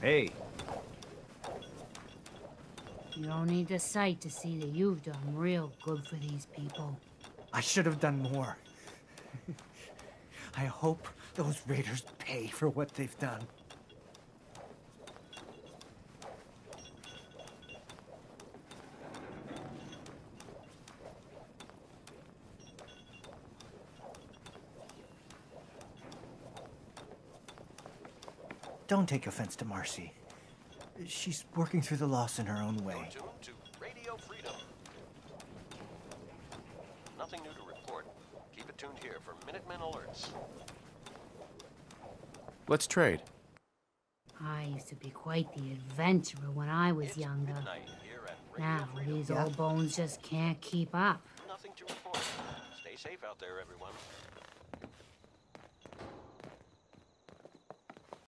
Hey. You don't need the sight to see that you've done real good for these people. I should have done more. I hope those raiders pay for what they've done. Don't take offense to Marcy. She's working through the loss in her own way. To Radio Freedom. Nothing new to report. Keep it tuned here for Minutemen alerts. Let's trade. I used to be quite the adventurer when I was It's younger. midnight here at Radio Now Freedom. these Yeah. old bones just can't keep up. Nothing to report. Stay safe out there, everyone.